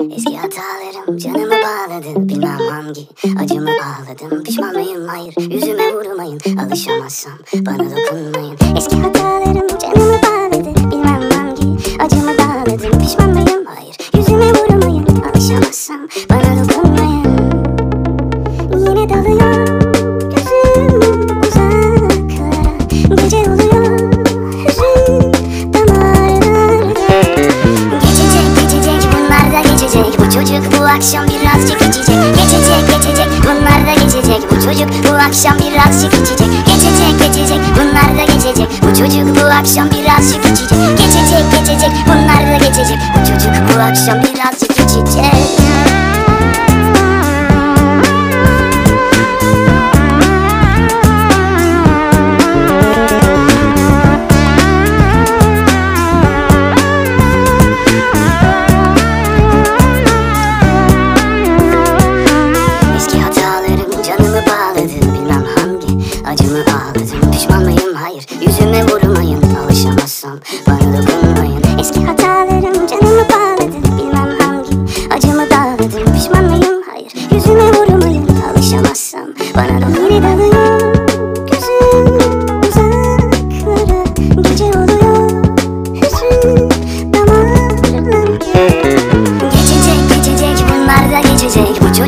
Eski hatalarım canımı bağladı Bilmem hangi acımı ağladım. Pişman mıyım? Hayır yüzüme vurmayın. Alışamazsam bana dokunmayın. Eski hatalarım geçecek Bu çocuk bu akşam birazcık içecek. Geçecek geçecek bunlar da geçecek. Bu çocuk bu akşam birazcık içecek. Geçecek geçecek bunlar da geçecek. Bu çocuk bu akşam birazcık içecek. Geçecek geçecek bunlar da geçecek. Bu çocuk bu akşam birazcık içecek hayır yüzüme vurmayın Alışamazsam bana dokunmayın. Eski hatalarım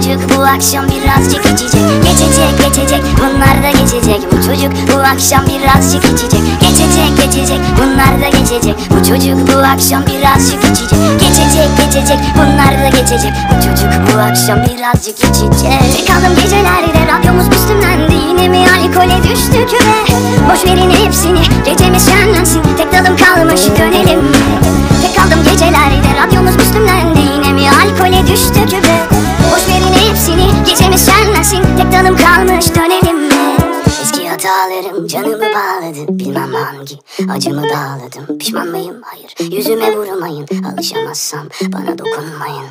çocuk bu akşam birazcık içecek. Geçecek geçecek bunlar da geçecek. Bu çocuk bu akşam birazcık içecek. Geçecek geçecek bunlar da geçecek. Bu çocuk bu akşam birazcık içecek. Geçecek geçecek bunlar da geçecek. Bu çocuk bu akşam birazcık içecek. Tek kaldım gecelerde radyomuz üstümdendi Yine mi alkole düştük ve Boş verin hepsini gecemiz şenlensin. Tek tadım kalmış dönelim tadım kalmış dönelim mi? Eski hatalarım canımı bağladı Bilmem hangi acımı dağladım Pişman mıyım? Hayır yüzüme vurmayın Alışamazsam bana dokunmayın